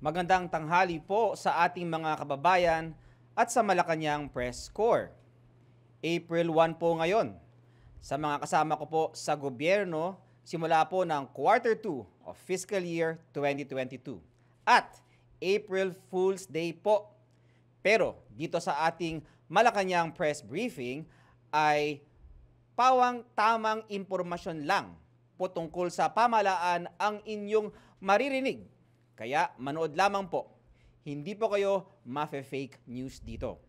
Magandang tanghali po sa ating mga kababayan at sa Malacanang Press Corps. April 1 po ngayon. Sa mga kasama ko po sa gobyerno, simula po ng quarter 2 of fiscal year 2022. At April Fool's Day po. Pero dito sa ating Malacanang Press Briefing ay pawang tamang impormasyon lang po tungkol sa pamalaan ang inyong maririnig kaya manood lamang po. Hindi po kayo mafe-fake news dito.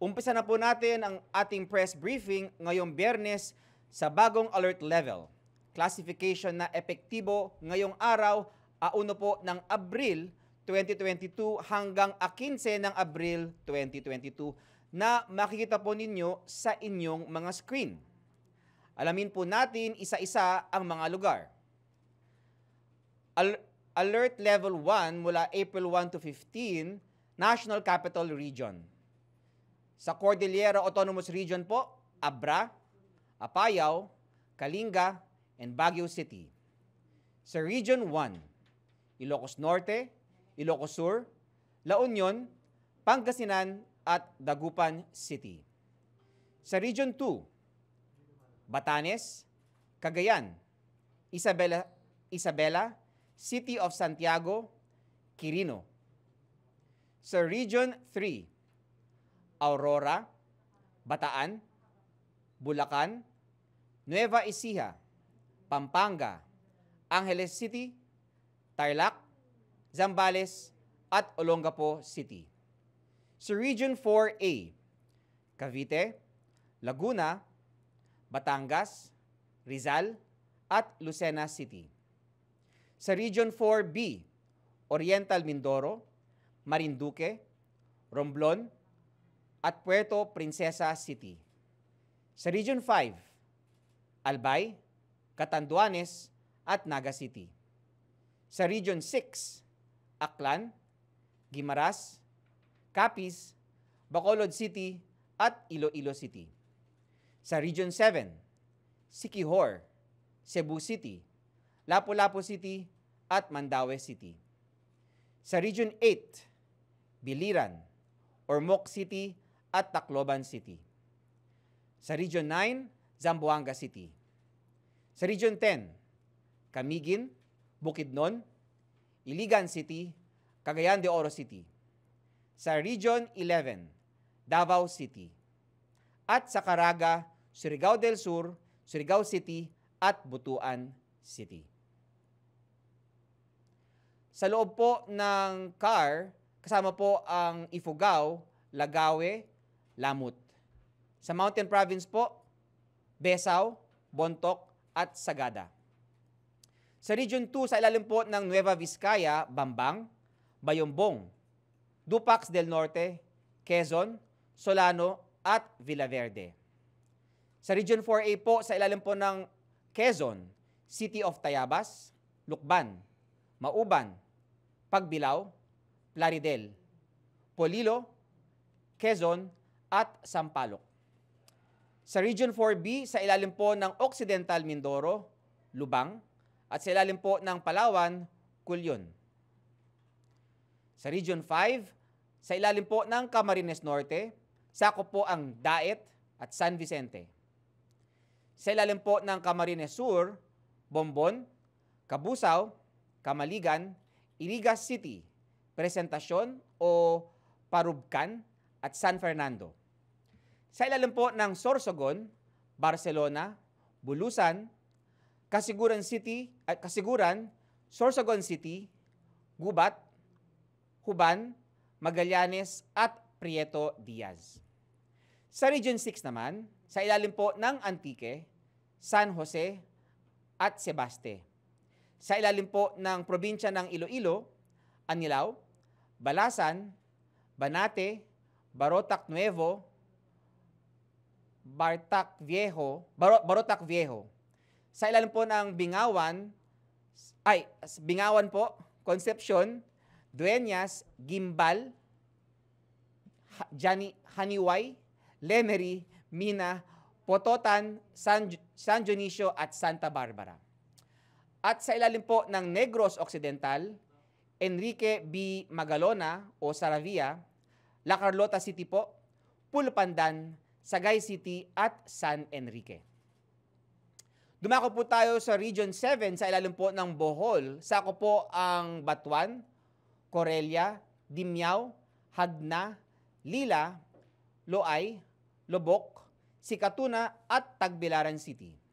Umpisa na po natin ang ating press briefing ngayong biyernes sa bagong alert level. Classification na epektibo ngayong araw, auno po ng Abril 2022 hanggang 15 ng Abril 2022 na makikita po ninyo sa inyong mga screen. Alamin po natin isa-isa ang mga lugar. Al- Alert Level 1 mula April 1 to 15, National Capital Region. Sa Cordillera Autonomous Region po, Abra, Apayao, Kalinga, and Baguio City. Sa Region 1, Ilocos Norte, Ilocos Sur, La Union, Pangasinan, at Dagupan City. Sa Region 2, Batanes, Cagayan, Isabela, Isabela, City of Santiago, Quirino. Sa Region 3, Aurora, Bataan, Bulacan, Nueva Ecija, Pampanga, Angeles City, Tarlac, Zambales, at Olongapo City. Sa Region 4A, Cavite, Laguna, Batangas, Rizal, at Lucena City. Sa Region 4B, Oriental Mindoro, Marinduque, Romblon, at Puerto Princesa City. Sa Region 5, Albay, Catanduanes, at Naga City. Sa Region 6, Aklan, Guimaras, Capiz, Bacolod City, at Iloilo City. Sa Region 7, Siquijor, Cebu City, Lapu-Lapu City, at Mandaue City. Sa Region 8, Biliran, Ormoc City at Tacloban City. Sa Region 9, Zamboanga City. Sa Region 10, Camiguin, Bukidnon, Iligan City, Cagayan de Oro City. Sa Region 11, Davao City. At sa Caraga, Surigao del Sur, Surigao City at Butuan City. Sa loob po ng car, kasama po ang Ifugao, Lagawe, Lamut. Sa Mountain Province po, Besao, Bontok, at Sagada. Sa Region 2, sa ilalim po ng Nueva Vizcaya, Bambang, Bayombong, Dupax del Norte, Quezon, Solano, at Villaverde. Sa Region 4A po, sa ilalim po ng Quezon, City of Tayabas, Lukban, Mauban, Pagbilao, Plaridel, Polilo, Quezon, at Sampaloc. Sa Region 4B, sa ilalim po ng Occidental Mindoro, Lubang, at sa ilalim po ng Palawan, Culyon. Sa Region 5, sa ilalim po ng Camarines Norte, sakop po ang Daet at San Vicente. Sa ilalim po ng Camarines Sur, Bombon, Kabusaw, Kamaligan, Irigas City, Presentacion o Parubcan at San Fernando. Sa ilalim po ng Sorsogon, Barcelona, Bulusan, Kasiguran City at Kasiguran, Sorsogon City, Gubat, Huban, Magallanes at Prieto Diaz. Sa Region 6 naman, sa ilalim po ng Antique, San Jose at Sebaste sa ilalim po ng probinsya ng Iloilo, Anilao, Balasan, Banate, Barotac Nuevo, Bartac Viejo, Bar- Barotac Viejo. Sa ilalim po ng Bingawan, ay, Bingawan po, Concepcion, Dueñas, Gimbal, Jani, Haniway, Lemery, Mina, Pototan, San, San Dionisio at Santa Barbara. At sa ilalim po ng Negros Occidental, Enrique B. Magalona o Saravia, La Carlota City po, Pulpandan, Sagay City at San Enrique. Dumako po tayo sa Region 7 sa ilalim po ng Bohol. Sako po ang Batuan, Corelia, Dimyao, Hagna, Lila, Loay, Lobok, Sikatuna at Tagbilaran City.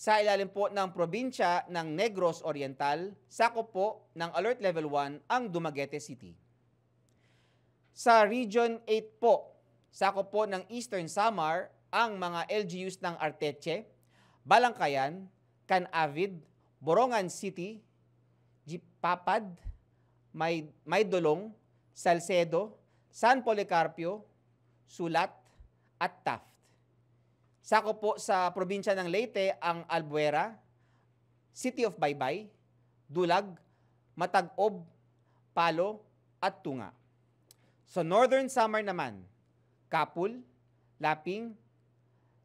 Sa ilalim po ng probinsya ng Negros Oriental, sako po ng Alert Level 1 ang Dumaguete City. Sa Region 8 po, sako po ng Eastern Samar ang mga LGUs ng Arteche, Balangkayan, Canavid, Borongan City, Jipapad, May, Maydolong, Salcedo, San Policarpio, Sulat, at Taft. Sako po sa probinsya ng Leyte ang Albuera, City of Baybay, Dulag, Matagob, Palo, at Tunga. Sa Northern Samar naman, Kapul, Laping,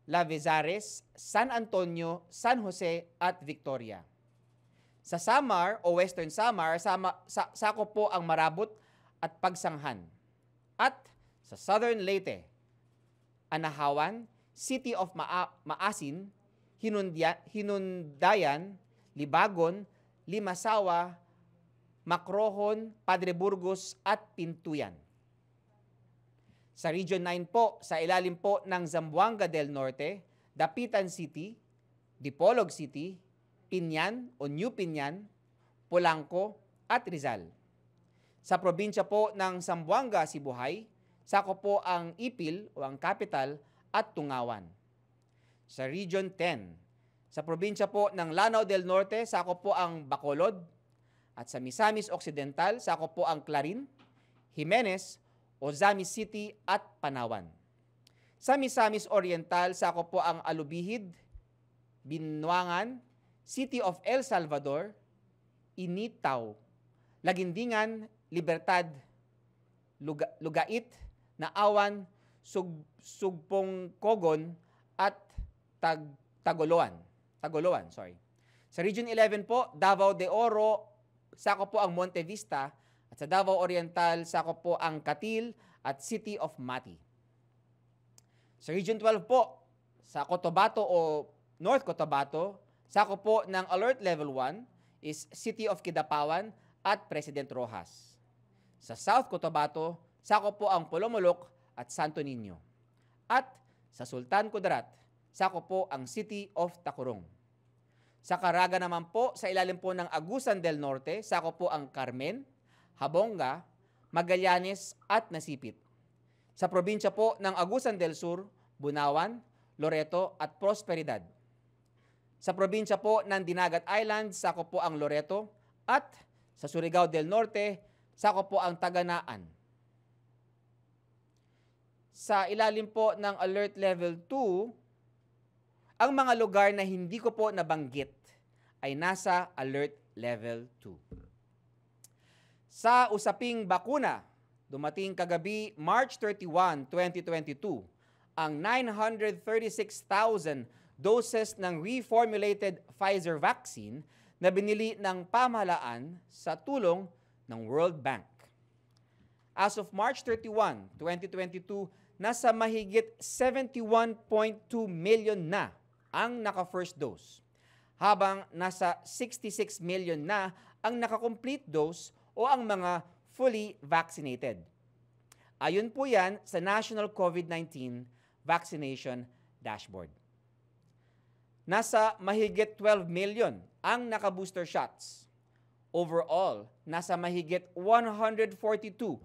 Lavezares, San Antonio, San Jose, at Victoria. Sa Samar o Western Samar, sama, sa, sako po ang Marabot at Pagsanghan. At sa Southern Leyte, Anahawan, City of Maa- Maasin, Hinundia, Hinundayan, Libagon, Limasawa, Macrohon, Padre Burgos at Pintuyan. Sa Region 9 po, sa ilalim po ng Zamboanga del Norte, Dapitan City, Dipolog City, Pinyan o New Pinyan, Polanco at Rizal. Sa probinsya po ng Zamboanga, Sibuhay, sako po ang Ipil o ang capital at Tungawan. Sa Region 10, sa probinsya po ng Lanao del Norte, sako po ang Bacolod, at sa Misamis Occidental, sako po ang Clarin, Jimenez, Ozamis City at Panawan. Sa Misamis Oriental, sako po ang Alubihid, Binwangan, City of El Salvador, Initaw, Lagindingan, Libertad, Luga, Lugait, Naawan, Sug, Sugpong Kogon at Tag, Tagoloan. Tagoloan, sorry. Sa Region 11 po, Davao de Oro, sako po ang Monte Vista at sa Davao Oriental, sako po ang Katil at City of Mati. Sa Region 12 po, sa Cotabato o North Cotabato, sako po ng Alert Level 1 is City of Kidapawan at President Rojas. Sa South Cotabato, sako po ang Polomolok at Santo Niño. At sa Sultan Kudarat, sako po ang City of Takurong. Sa Caraga naman po, sa ilalim po ng Agusan del Norte, sako po ang Carmen, Habonga, Magallanes at Nasipit. Sa probinsya po ng Agusan del Sur, Bunawan, Loreto at Prosperidad. Sa probinsya po ng Dinagat Island, sako po ang Loreto at sa Surigao del Norte, sako po ang Taganaan. Sa ilalim po ng Alert Level 2, ang mga lugar na hindi ko po nabanggit ay nasa Alert Level 2. Sa usaping bakuna, dumating kagabi March 31, 2022, ang 936,000 doses ng reformulated Pfizer vaccine na binili ng pamahalaan sa tulong ng World Bank. As of March 31, 2022, nasa mahigit 71.2 million na ang naka-first dose, habang nasa 66 million na ang naka-complete dose o ang mga fully vaccinated. Ayon po yan sa National COVID-19 Vaccination Dashboard. Nasa mahigit 12 million ang naka-booster shots. Overall, nasa mahigit 142.4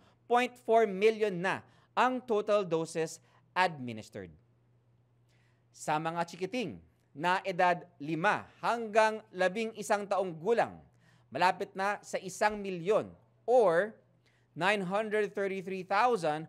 million na ang total doses administered. Sa mga chikiting na edad 5 hanggang 11 taong gulang, malapit na sa isang milyon or 933,404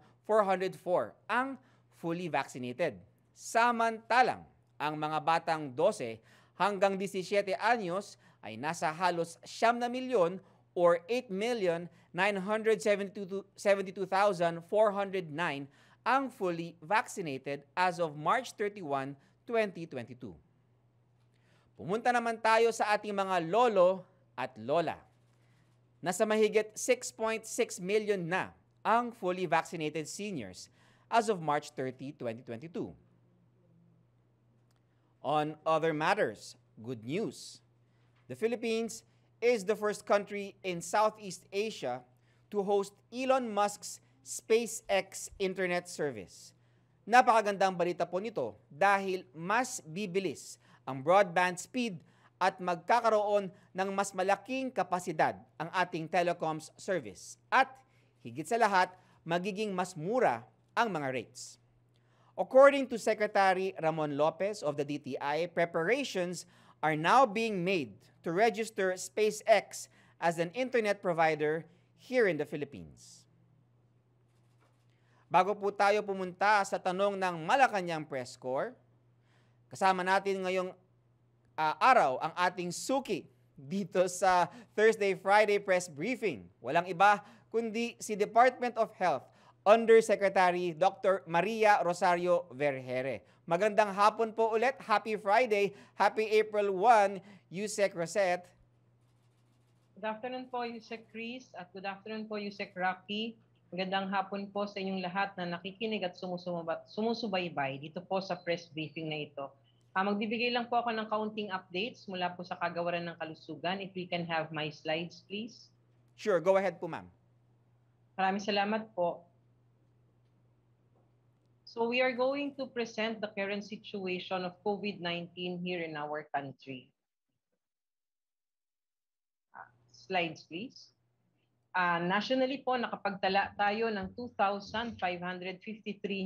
ang fully vaccinated. Samantalang, ang mga batang 12 hanggang 17 anyos ay nasa halos siyam na milyon or 8,972,409 ang fully vaccinated as of March 31, 2022. Pumunta naman tayo sa ating mga lolo at lola. Nasa mahigit 6.6 million na ang fully vaccinated seniors as of March 30, 2022. On other matters, good news. The Philippines is the first country in Southeast Asia to host Elon Musk's SpaceX internet service. Napakagandang balita po nito dahil mas bibilis ang broadband speed at magkakaroon ng mas malaking kapasidad ang ating telecoms service. At higit sa lahat, magiging mas mura ang mga rates. According to Secretary Ramon Lopez of the DTI, preparations are now being made to register SpaceX as an internet provider here in the Philippines. Bago po tayo pumunta sa tanong ng Malacanang Press Corps, kasama natin ngayong uh, araw ang ating suki dito sa Thursday Friday press briefing. Walang iba kundi si Department of Health Undersecretary Dr. Maria Rosario Vergere. Magandang hapon po ulit. Happy Friday. Happy April 1, Yusek Rosette. Good afternoon po, Yusek Chris, at good afternoon po, Yusek Rocky. Magandang hapon po sa inyong lahat na nakikinig at sumusubaybay dito po sa press briefing na ito. Uh, magbibigay lang po ako ng kaunting updates mula po sa kagawaran ng kalusugan. If we can have my slides, please. Sure, go ahead po, ma'am. Maraming salamat po. So we are going to present the current situation of COVID-19 here in our country. Uh, slides, please. Uh, nationally po, nakapagtala tayo ng 2,553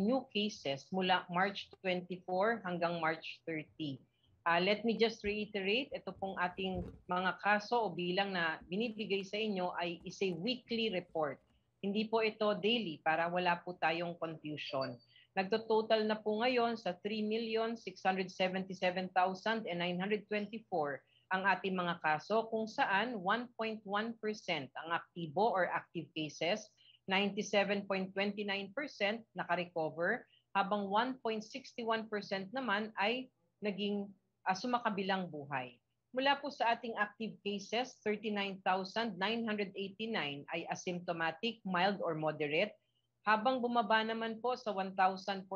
new cases mula March 24 hanggang March 30. Uh, let me just reiterate, ito pong ating mga kaso o bilang na binibigay sa inyo ay is a weekly report. Hindi po ito daily para wala po tayong confusion. Nagtototal na po ngayon sa 3,677,924 ang ating mga kaso kung saan 1.1% ang aktibo or active cases, 97.29% nakarecover, habang 1.61% naman ay naging uh, sumakabilang buhay. Mula po sa ating active cases, 39,989 ay asymptomatic, mild or moderate, habang bumaba naman po sa 1,423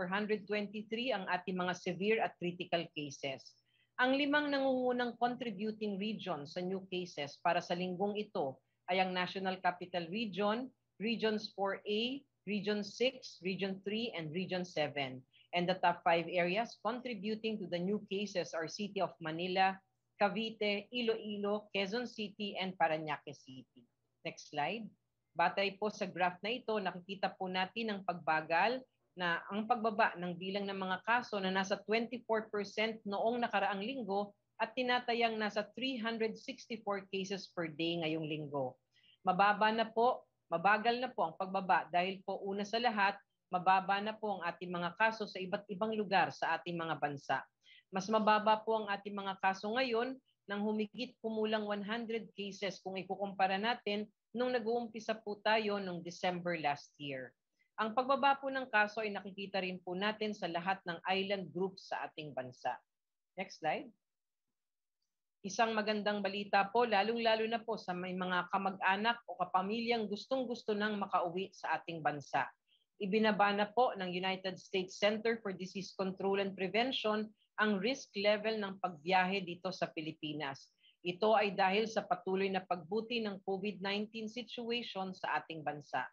ang ating mga severe at critical cases. Ang limang nangungunang contributing region sa new cases para sa linggong ito ay ang National Capital Region, Regions 4A, Region 6, Region 3, and Region 7. And the top five areas contributing to the new cases are City of Manila, Cavite, Iloilo, Quezon City, and Parañaque City. Next slide. Batay po sa graph na ito, nakikita po natin ang pagbagal na ang pagbaba ng bilang ng mga kaso na nasa 24% noong nakaraang linggo at tinatayang nasa 364 cases per day ngayong linggo. Mababa na po, mabagal na po ang pagbaba dahil po una sa lahat, mababa na po ang ating mga kaso sa iba't ibang lugar sa ating mga bansa. Mas mababa po ang ating mga kaso ngayon nang humigit kumulang 100 cases kung ikukumpara natin nung nag-uumpisa po tayo noong December last year. Ang pagbaba po ng kaso ay nakikita rin po natin sa lahat ng island groups sa ating bansa. Next slide. Isang magandang balita po, lalong-lalo na po sa may mga kamag-anak o kapamilyang gustong-gusto nang makauwi sa ating bansa. Ibinaba na po ng United States Center for Disease Control and Prevention ang risk level ng pagbiyahe dito sa Pilipinas. Ito ay dahil sa patuloy na pagbuti ng COVID-19 situation sa ating bansa.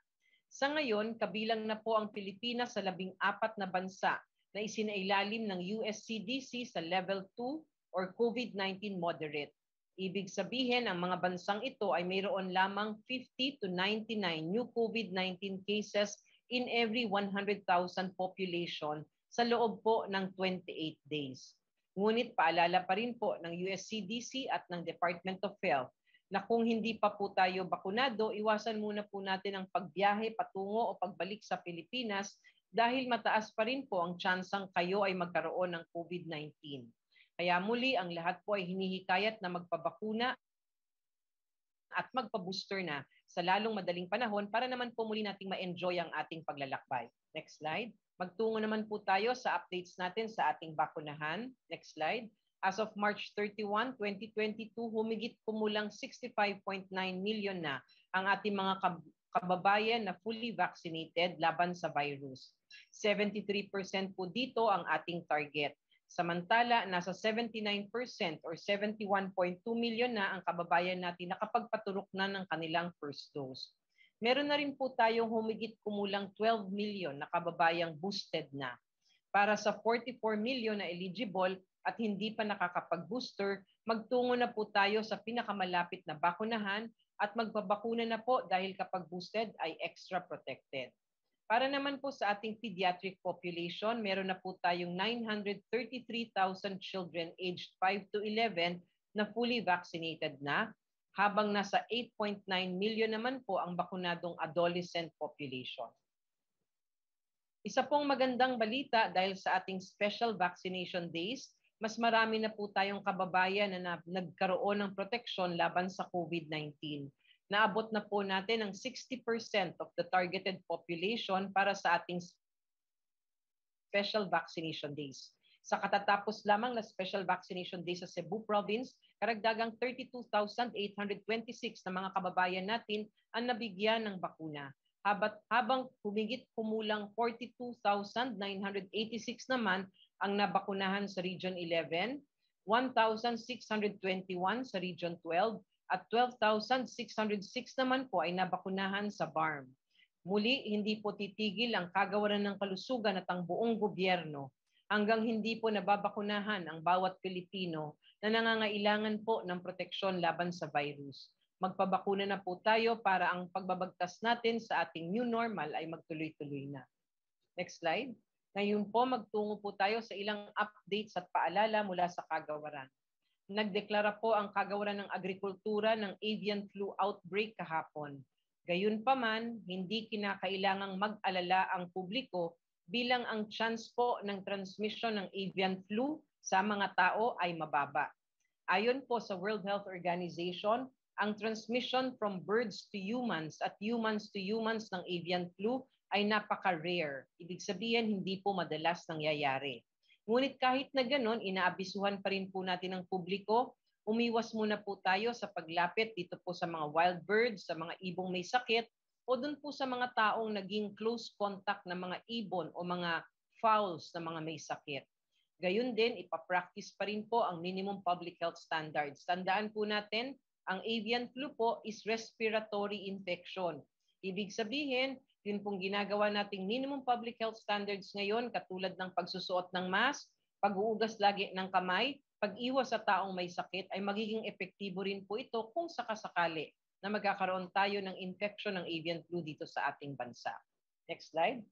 Sa ngayon, kabilang na po ang Pilipinas sa labing apat na bansa na isinailalim ng USCDC sa Level 2 or COVID-19 moderate. Ibig sabihin, ang mga bansang ito ay mayroon lamang 50 to 99 new COVID-19 cases in every 100,000 population sa loob po ng 28 days. Ngunit paalala pa rin po ng USCDC at ng Department of Health na kung hindi pa po tayo bakunado, iwasan muna po natin ang pagbiyahe patungo o pagbalik sa Pilipinas dahil mataas pa rin po ang tsansang kayo ay magkaroon ng COVID-19. Kaya muli, ang lahat po ay hinihikayat na magpabakuna at magpa-booster na sa lalong madaling panahon para naman po muli nating ma-enjoy ang ating paglalakbay. Next slide. Magtungo naman po tayo sa updates natin sa ating bakunahan. Next slide. As of March 31, 2022, humigit kumulang 65.9 million na ang ating mga kab- kababayan na fully vaccinated laban sa virus. 73% po dito ang ating target. Samantala, nasa 79% or 71.2 million na ang kababayan natin nakapagpaturok na ng kanilang first dose. Meron na rin po tayong humigit kumulang 12 million na kababayang boosted na. Para sa 44 million na eligible at hindi pa nakakapag-booster, magtungo na po tayo sa pinakamalapit na bakunahan at magpabakuna na po dahil kapag boosted ay extra protected. Para naman po sa ating pediatric population, meron na po tayong 933,000 children aged 5 to 11 na fully vaccinated na, habang nasa 8.9 million naman po ang bakunadong adolescent population. Isa pong magandang balita dahil sa ating special vaccination days, mas marami na po tayong kababayan na nagkaroon ng proteksyon laban sa COVID-19. Naabot na po natin ang 60% of the targeted population para sa ating special vaccination days. Sa katatapos lamang na special vaccination days sa Cebu Province, karagdagang 32,826 na mga kababayan natin ang nabigyan ng bakuna. Habat, habang humigit kumulang 42,986 naman ang nabakunahan sa Region 11, 1,621 sa Region 12, at 12,606 naman po ay nabakunahan sa BARM. Muli, hindi po titigil ang kagawaran ng kalusugan at ang buong gobyerno hanggang hindi po nababakunahan ang bawat Pilipino na nangangailangan po ng proteksyon laban sa virus. Magpabakuna na po tayo para ang pagbabagtas natin sa ating new normal ay magtuloy-tuloy na. Next slide. Ngayon po, magtungo po tayo sa ilang updates at paalala mula sa kagawaran. Nagdeklara po ang kagawaran ng agrikultura ng avian flu outbreak kahapon. Gayunpaman, hindi kinakailangang mag-alala ang publiko bilang ang chance po ng transmission ng avian flu sa mga tao ay mababa. Ayon po sa World Health Organization, ang transmission from birds to humans at humans to humans ng avian flu ay napaka-rare. Ibig sabihin, hindi po madalas nangyayari. Ngunit kahit na ganon, inaabisuhan pa rin po natin ang publiko, umiwas muna po tayo sa paglapit dito po sa mga wild birds, sa mga ibong may sakit, o dun po sa mga taong naging close contact ng mga ibon o mga fowls na mga may sakit. Gayun din, ipapractice pa rin po ang minimum public health standards. Tandaan po natin, ang avian flu po is respiratory infection. Ibig sabihin, yun pong ginagawa nating minimum public health standards ngayon, katulad ng pagsusuot ng mask, pag-uugas lagi ng kamay, pag-iwas sa taong may sakit, ay magiging epektibo rin po ito kung sakasakali na magkakaroon tayo ng infection ng avian flu dito sa ating bansa. Next slide.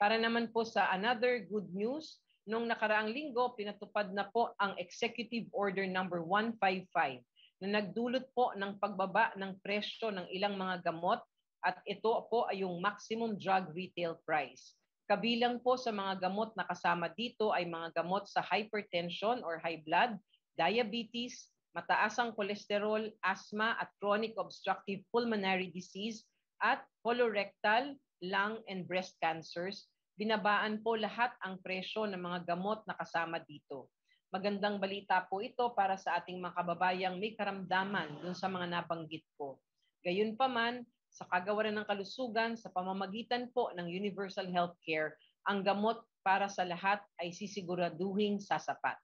Para naman po sa another good news, nung nakaraang linggo, pinatupad na po ang Executive Order number 155 na nagdulot po ng pagbaba ng presyo ng ilang mga gamot at ito po ay yung maximum drug retail price. Kabilang po sa mga gamot na kasama dito ay mga gamot sa hypertension or high blood, diabetes, mataas ang kolesterol, asthma at chronic obstructive pulmonary disease at colorectal, lung and breast cancers. Binabaan po lahat ang presyo ng mga gamot na kasama dito. Magandang balita po ito para sa ating mga kababayang may karamdaman dun sa mga nabanggit ko. Gayunpaman, sa kagawaran ng kalusugan sa pamamagitan po ng universal healthcare, ang gamot para sa lahat ay sisiguraduhing sasapat.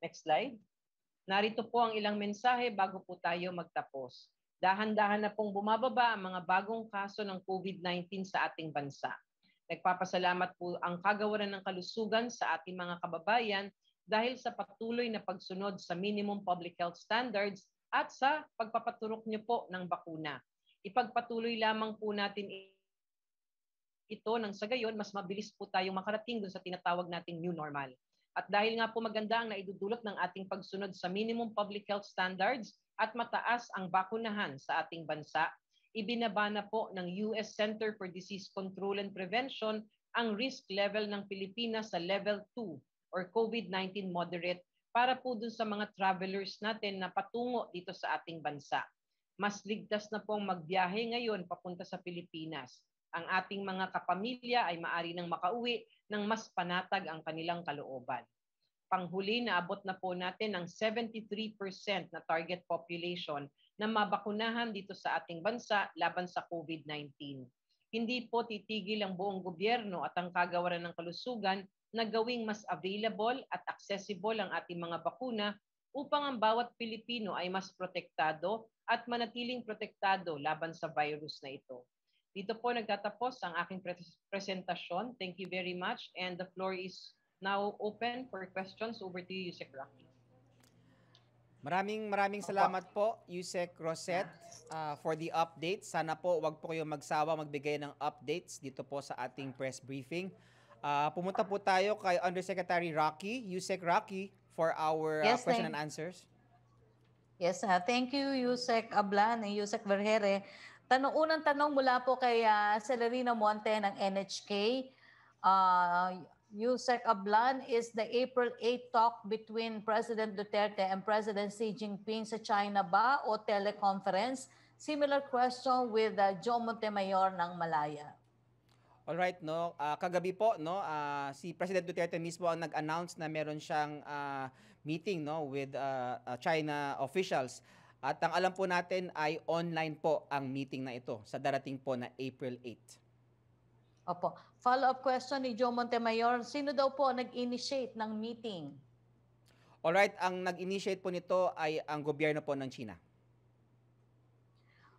Next slide. Narito po ang ilang mensahe bago po tayo magtapos. Dahan-dahan na pong bumababa ang mga bagong kaso ng COVID-19 sa ating bansa. Nagpapasalamat po ang kagawaran ng kalusugan sa ating mga kababayan dahil sa patuloy na pagsunod sa minimum public health standards at sa pagpapaturok niyo po ng bakuna ipagpatuloy lamang po natin ito nang sa gayon mas mabilis po tayong makarating dun sa tinatawag nating new normal. At dahil nga po maganda ang naidudulot ng ating pagsunod sa minimum public health standards at mataas ang bakunahan sa ating bansa, ibinaba na po ng US Center for Disease Control and Prevention ang risk level ng Pilipinas sa level 2 or COVID-19 moderate para po dun sa mga travelers natin na patungo dito sa ating bansa mas ligtas na pong magbiyahe ngayon papunta sa Pilipinas. Ang ating mga kapamilya ay maari nang makauwi ng mas panatag ang kanilang kalooban. panghuli na abot na po natin ng 73% na target population na mabakunahan dito sa ating bansa laban sa COVID-19. Hindi po titigil ang buong gobyerno at ang kagawaran ng kalusugan na gawing mas available at accessible ang ating mga bakuna upang ang bawat Pilipino ay mas protektado at manatiling protektado laban sa virus na ito. Dito po nagtatapos ang aking presentasyon. Thank you very much and the floor is now open for questions. Over to you, Yusek Rocky. Maraming maraming salamat po, Yusek Rosette, uh, for the update. Sana po wag po kayong magsawa magbigay ng updates dito po sa ating press briefing. Uh, pumunta po tayo kay Undersecretary Rocky, Yusek Rocky, for our uh, Yes, question thank- and answers. Yes, ah, thank you Yusek Ablan and Yusek Vergere. Tanong, unang tanong mula po kay uh, Celerina Monte ng NHK. Uh, Yusek Ablan, is the April 8 talk between President Duterte and President Xi Jinping sa China ba o teleconference? Similar question with uh, Joe Montemayor ng Malaya. All right, no. Ah, kagabi po, no, ah, si President Duterte mismo ang nag-announce na meron siyang ah, meeting, no, with ah, ah, China officials. At ang alam po natin ay online po ang meeting na ito sa darating po na April 8. Opo. Follow-up question ni Joe Montemayor, sino daw po nag-initiate ng meeting? All right, ang nag-initiate po nito ay ang gobyerno po ng China.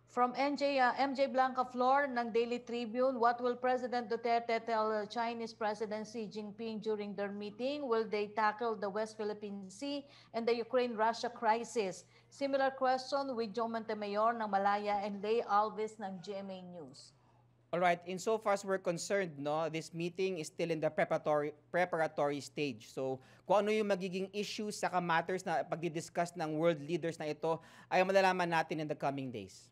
From NJ, uh, MJ Blanca Flor ng Daily Tribune, what will President Duterte tell Chinese President Xi Jinping during their meeting? Will they tackle the West Philippine Sea and the Ukraine-Russia crisis? Similar question with Joe Montemayor ng Malaya and Lay Alves ng GMA News. All right, in so far as we're concerned, no, this meeting is still in the preparatory preparatory stage. So, kung ano yung magiging issues saka matters na pagdi-discuss ng world leaders na ito ay malalaman natin in the coming days.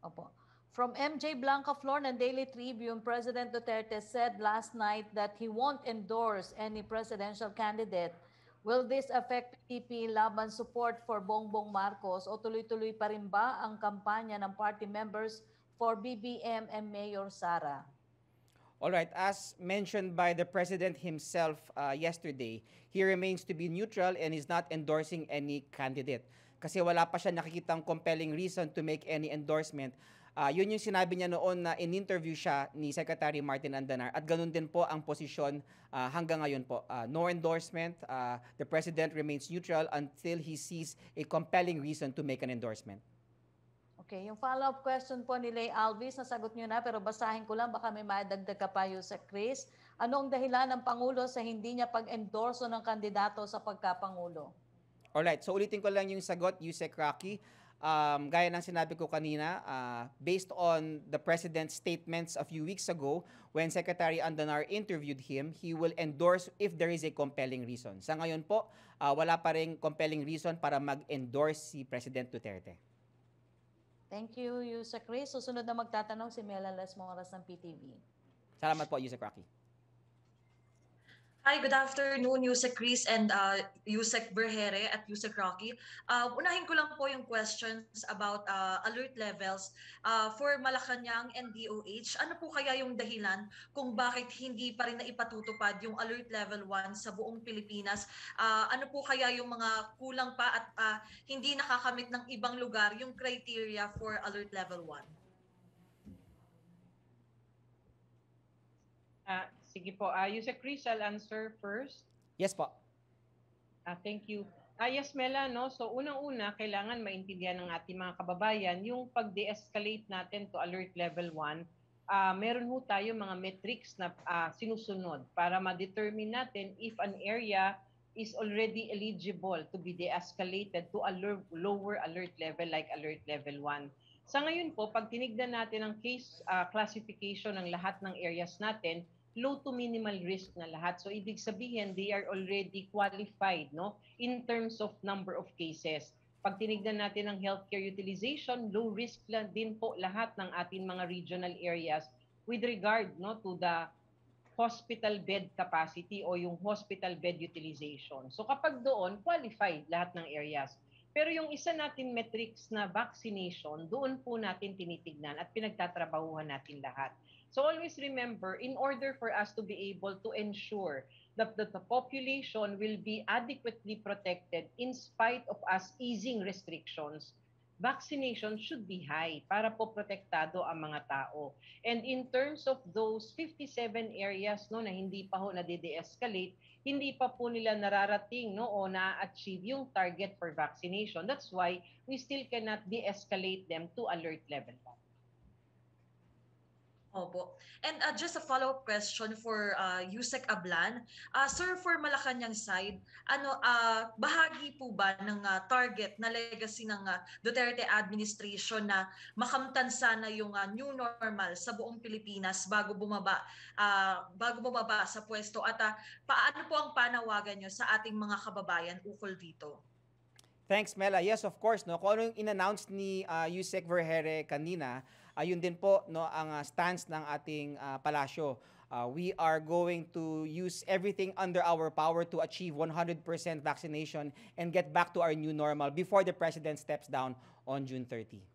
Opo. From MJ Blanca Flor ng Daily Tribune, President Duterte said last night that he won't endorse any presidential candidate. Will this affect PDP laban support for Bongbong Marcos o tuloy-tuloy pa rin ba ang kampanya ng party members for BBM and Mayor Sara? All right, as mentioned by the president himself uh, yesterday, he remains to be neutral and is not endorsing any candidate. Kasi wala pa siya nakikitang compelling reason to make any endorsement. Uh, yun yung sinabi niya noon na in-interview siya ni Secretary Martin Andanar at ganun din po ang posisyon uh, hanggang ngayon po. Uh, no endorsement, uh, the president remains neutral until he sees a compelling reason to make an endorsement. Okay, yung follow-up question po ni Lay Alvis, nasagot nyo na pero basahin ko lang, baka may madagdag ka pa sa Chris. Ano ang dahilan ng Pangulo sa hindi niya pag-endorso ng kandidato sa pagkapangulo? Alright, so ulitin ko lang yung sagot, Yusek Rocky. Um, gaya ng sinabi ko kanina, uh, based on the President's statements a few weeks ago, when Secretary Andanar interviewed him, he will endorse if there is a compelling reason. Sa ngayon po, uh, wala pa rin compelling reason para mag-endorse si President Duterte. Thank you, Yusek Chris. Susunod na magtatanong si Mela Les Moras ng PTV. Salamat po, Yusek Rocky. Hi, good afternoon, Yusek Chris and uh, Yusek Berhere at Yusek Rocky. Uh, unahin ko lang po yung questions about uh, alert levels uh, for Malacanang and DOH. Ano po kaya yung dahilan kung bakit hindi pa rin naipatutupad yung alert level 1 sa buong Pilipinas? Uh, ano po kaya yung mga kulang pa at uh, hindi nakakamit ng ibang lugar yung criteria for alert level 1? Uh, sige po, uh, Yusek Chris, I'll answer first. Yes po. Ah, thank you. Ah, yes, Mela, no? So, unang-una, kailangan maintindihan ng ating mga kababayan yung pag-de-escalate natin to alert level 1. Ah, meron ho tayo mga metrics na ah, sinusunod para ma-determine natin if an area is already eligible to be de-escalated to a lo- lower alert level like alert level 1. Sa ngayon po, pag tinignan natin ang case ah, classification ng lahat ng areas natin, low to minimal risk na lahat. So ibig sabihin they are already qualified no in terms of number of cases. Pag tinignan natin ang healthcare utilization, low risk lang din po lahat ng ating mga regional areas with regard no to the hospital bed capacity o yung hospital bed utilization. So kapag doon qualified lahat ng areas. Pero yung isa natin metrics na vaccination, doon po natin tinitignan at pinagtatrabahuhan natin lahat. So always remember, in order for us to be able to ensure that the, population will be adequately protected in spite of us easing restrictions, vaccination should be high para po protektado ang mga tao. And in terms of those 57 areas no na hindi pa ho na de-escalate, hindi pa po nila nararating no o na-achieve yung target for vaccination. That's why we still cannot de-escalate them to alert level 1. Opo. And uh, just a follow-up question for uh, Yusek Ablan. Uh, sir, for Malacanang side, ano uh, bahagi po ba ng uh, target na legacy ng uh, Duterte administration na makamtan sana yung uh, new normal sa buong Pilipinas bago bumaba uh, bago bumaba sa pwesto at uh, paano po ang panawagan nyo sa ating mga kababayan ukol dito? Thanks, Mela. Yes, of course. No? Kung ano yung in-announce ni uh, Yusek Vergere kanina, ayun din po no, ang uh, stance ng ating uh, palasyo. Uh, we are going to use everything under our power to achieve 100% vaccination and get back to our new normal before the President steps down on June 30.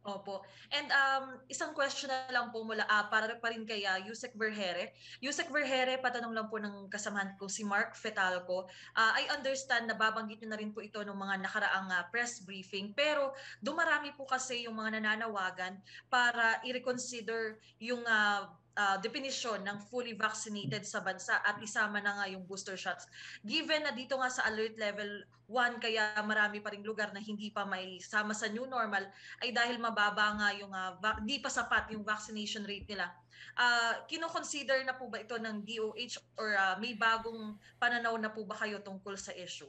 Opo. And um, isang question na lang po mula ah, para pa rin kay uh, Yusek Vergere. Yusek Vergere, patanong lang po ng kasamahan ko si Mark Fetalco. Uh, I understand na babanggit na rin po ito ng mga nakaraang uh, press briefing. Pero dumarami po kasi yung mga nananawagan para i-reconsider yung uh, uh, definition ng fully vaccinated sa bansa at isama na nga yung booster shots. Given na dito nga sa alert level 1 kaya marami pa ring lugar na hindi pa may sama sa new normal ay dahil mababa nga yung uh, di pa sapat yung vaccination rate nila. Uh, kino-consider na po ba ito ng DOH or uh, may bagong pananaw na po ba kayo tungkol sa issue?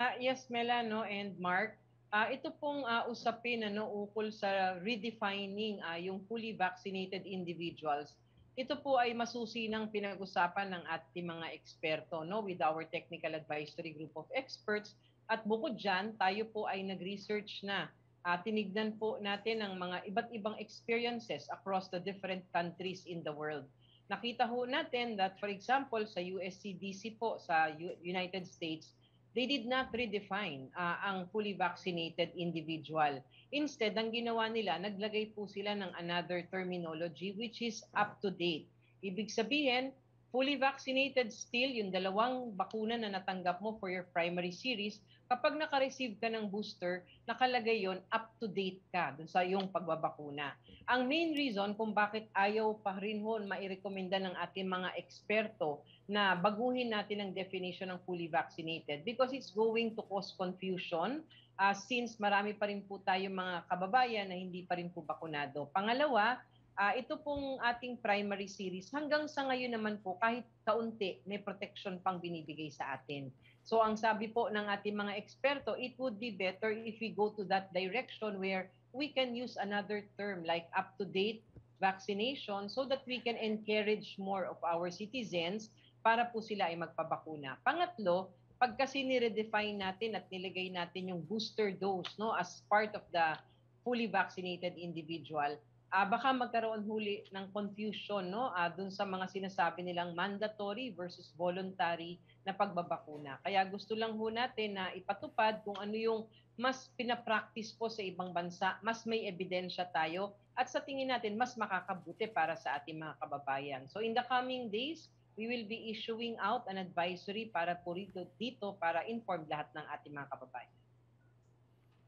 Uh, yes, Melano and Mark. Uh, ito pong uh, usapin ano, ukol sa redefining uh, yung fully vaccinated individuals. Ito po ay masusi ng pinag-usapan ng ating mga eksperto no, with our technical advisory group of experts. At bukod dyan, tayo po ay nag-research na. Uh, tinignan po natin ang mga iba't ibang experiences across the different countries in the world. Nakita ho natin that for example sa USCDC po sa United States, they did not redefine uh, ang fully vaccinated individual. Instead, ang ginawa nila, naglagay po sila ng another terminology which is up to date. Ibig sabihin, fully vaccinated still, yung dalawang bakuna na natanggap mo for your primary series, kapag naka-receive ka ng booster, nakalagay yon up to date ka dun sa iyong pagbabakuna. Ang main reason kung bakit ayaw pa rin ho mairekomenda ng ating mga eksperto na baguhin natin ang definition ng fully vaccinated because it's going to cause confusion uh, since marami pa rin po tayo mga kababayan na hindi pa rin po bakunado. Pangalawa, uh, ito pong ating primary series hanggang sa ngayon naman po kahit kaunti may protection pang binibigay sa atin. So ang sabi po ng ating mga eksperto, it would be better if we go to that direction where we can use another term like up-to-date vaccination so that we can encourage more of our citizens para po sila ay magpabakuna. Pangatlo, pag kasi ni-redefine natin at nilagay natin yung booster dose no as part of the fully vaccinated individual, uh, baka magkaroon huli ng confusion no uh, dun sa mga sinasabi nilang mandatory versus voluntary na pagbabakuna. Kaya gusto lang ho natin na ipatupad kung ano yung mas pinapractice po sa ibang bansa, mas may ebidensya tayo at sa tingin natin mas makakabuti para sa ating mga kababayan. So in the coming days, we will be issuing out an advisory para po rito, dito para inform lahat ng ating mga kababayan.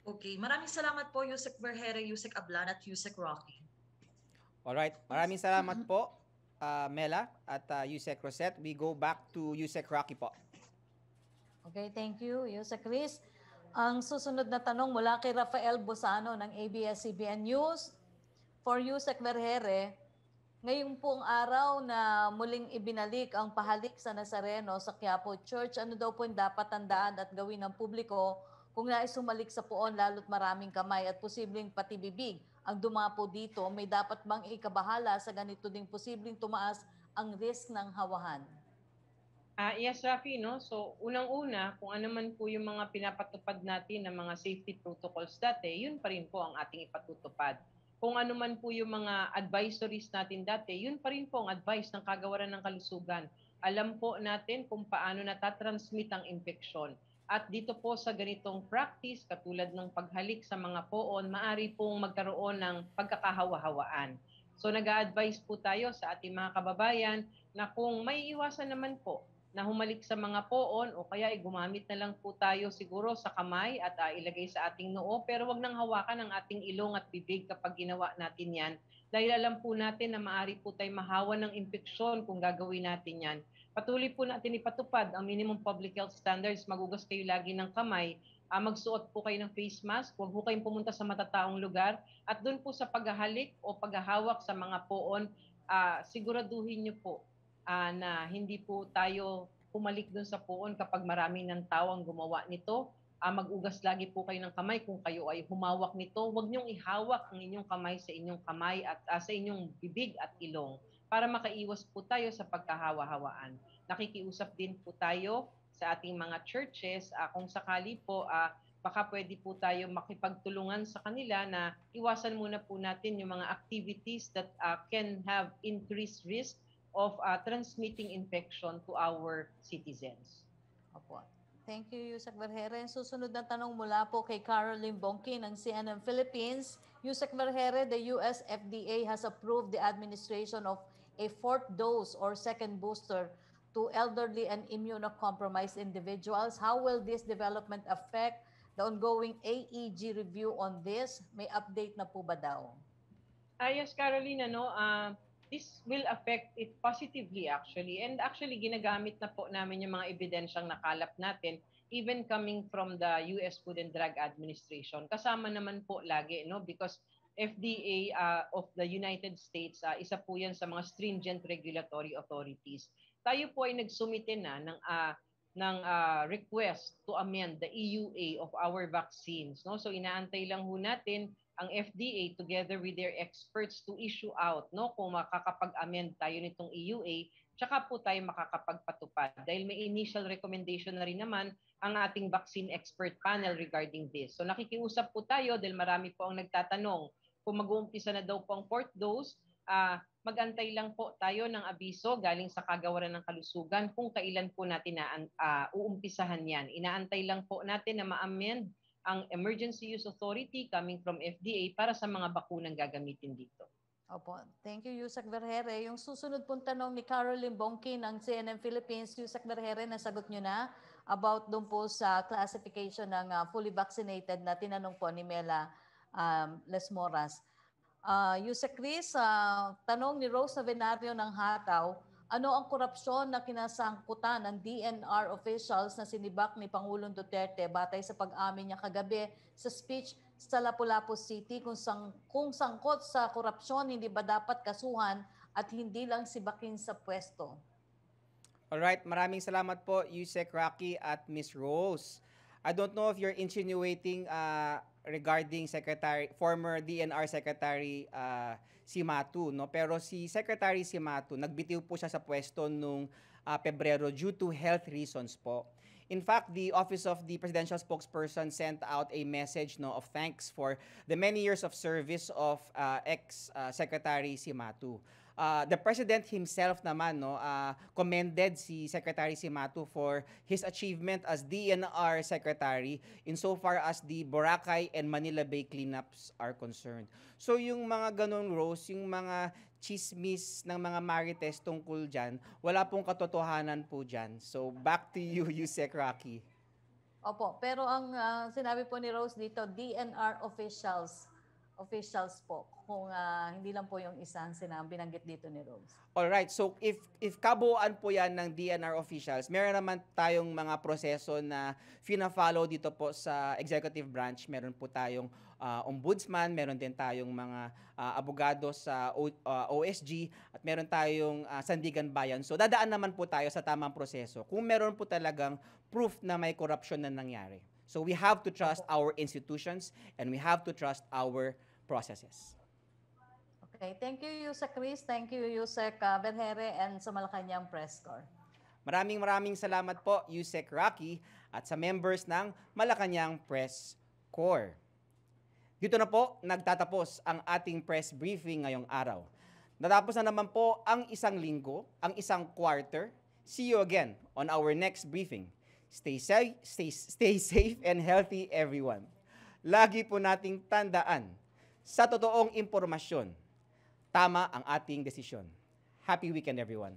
Okay, maraming salamat po Yusek Vergere, Yusek Ablan at Yusek Rocky. Alright, maraming salamat po uh, Mela at uh, Yusek Rosette. We go back to Yusek Rocky po. Okay, thank you, Yusek Chris. Ang susunod na tanong mula kay Rafael Bosano ng ABS-CBN News. For Yusek Vergere, Ngayong pong araw na muling ibinalik ang pahalik sa Nazareno sa Quiapo Church, ano daw po yung dapat tandaan at gawin ng publiko kung nais sumalik sa poon lalo't maraming kamay at posibleng pati bibig ang dumapo dito, may dapat bang ikabahala sa ganito ding posibleng tumaas ang risk ng hawahan? Uh, yes, Rafi, no? So, unang-una, kung ano man po yung mga pinapatupad natin ng mga safety protocols dati, yun pa rin po ang ating ipatutupad kung ano man po yung mga advisories natin dati, yun pa rin po ang advice ng kagawaran ng kalusugan. Alam po natin kung paano natatransmit ang infeksyon. At dito po sa ganitong practice, katulad ng paghalik sa mga poon, maari pong magkaroon ng pagkakahawa-hawaan. So nag-a-advise po tayo sa ating mga kababayan na kung may iwasan naman po na humalik sa mga poon o kaya ay gumamit na lang po tayo siguro sa kamay at uh, ilagay sa ating noo pero wag nang hawakan ang ating ilong at bibig kapag ginawa natin yan dahil alam po natin na maari po tayo mahawa ng infeksyon kung gagawin natin yan. Patuloy po natin ipatupad ang minimum public health standards. Magugas kayo lagi ng kamay. Uh, magsuot po kayo ng face mask. Huwag po kayong pumunta sa matataong lugar. At doon po sa paghahalik o paghahawak sa mga poon, uh, siguraduhin niyo po uh, na hindi po tayo pumalik doon sa poon kapag marami ng tao ang gumawa nito. Uh, mag-ugas lagi po kayo ng kamay kung kayo ay humawak nito. Huwag niyong ihawak ang inyong kamay sa inyong kamay at uh, sa inyong bibig at ilong para makaiwas po tayo sa pagkahawa-hawaan. Nakikiusap din po tayo sa ating mga churches uh, kung sakali po uh, baka pwede po tayo makipagtulungan sa kanila na iwasan muna po natin yung mga activities that uh, can have increased risk of uh, transmitting infection to our citizens. Opo. Thank you, Yusek Vergere. Susunod na tanong mula po kay Caroline Bonki ng CNN Philippines. Yusek Vergere, the US FDA has approved the administration of a fourth dose or second booster to elderly and immunocompromised individuals. How will this development affect the ongoing AEG review on this? May update na po ba daw? Uh, yes, Caroline, ano, uh, this will affect it positively actually. And actually, ginagamit na po namin yung mga ebidensyang nakalap natin even coming from the US Food and Drug Administration. Kasama naman po lagi, no? Because FDA uh, of the United States, uh, isa po yan sa mga stringent regulatory authorities. Tayo po ay nagsumite na ng, uh, ng uh, request to amend the EUA of our vaccines. No? So inaantay lang ho natin ang FDA together with their experts to issue out no kung makakapag-amend tayo nitong EUA tsaka po tayo makakapagpatupad dahil may initial recommendation na rin naman ang ating vaccine expert panel regarding this. So nakikiusap po tayo dahil marami po ang nagtatanong kung mag-uumpisa na daw po ang fourth dose, uh, magantay lang po tayo ng abiso galing sa kagawaran ng kalusugan kung kailan po natin na uh, uumpisahan yan. Inaantay lang po natin na ma-amend ang Emergency Use Authority coming from FDA para sa mga bakunang gagamitin dito. Opo. Thank you, Yusek Vergere. Yung susunod pong tanong ni Caroline Bonki ng CNN Philippines, Yusek Vergere, nasagot nyo na about doon po sa classification ng uh, fully vaccinated na tinanong po ni Mela um, Les Moras. Uh, Yusek Chris, uh, tanong ni Rose Navenario ng Hataw, ano ang korupsyon na kinasangkutan ng DNR officials na sinibak ni Pangulong Duterte batay sa pag-amin niya kagabi sa speech sa Lapu-Lapu City kung, sang, kung sangkot sa korupsyon hindi ba dapat kasuhan at hindi lang sibakin sa pwesto? Alright, maraming salamat po Yusek Rocky at Miss Rose. I don't know if you're insinuating uh, regarding Secretary former DNR Secretary uh, si Matu no pero si Secretary si Matu nagbitiw po siya sa pwesto nung uh, Pebrero due to health reasons po. In fact, the Office of the Presidential Spokesperson sent out a message no of thanks for the many years of service of uh, ex-secretary uh, Simatu uh, the President himself naman no, uh, commended si Secretary Simatu for his achievement as DNR Secretary insofar as the Boracay and Manila Bay cleanups are concerned. So yung mga ganun, Rose, yung mga chismis ng mga marites tungkol dyan, wala pong katotohanan po dyan. So back to you, Yusek Rocky. Opo, pero ang uh, sinabi po ni Rose dito, DNR officials officials po kung uh, hindi lang po yung isang sinang binanggit dito ni Rose. All right. So if if kabuuan po 'yan ng DNR officials, meron naman tayong mga proseso na fina-follow dito po sa executive branch. Meron po tayong uh, ombudsman, meron din tayong mga uh, abogado sa o, uh, OSG at meron tayong uh, Sandigan Bayan. So dadaan naman po tayo sa tamang proseso. Kung meron po talagang proof na may corruption na nangyari. So we have to trust our institutions and we have to trust our processes. Okay, thank you Yusek Chris, thank you Yusek uh, Vergere and sa Malacanang Press Corps. Maraming maraming salamat po Yusek Rocky at sa members ng Malacanang Press Corps. Dito na po nagtatapos ang ating press briefing ngayong araw. Natapos na naman po ang isang linggo, ang isang quarter. See you again on our next briefing. Stay safe, stay, stay safe and healthy everyone. Lagi po nating tandaan, sa totoong impormasyon, tama ang ating desisyon. Happy weekend everyone.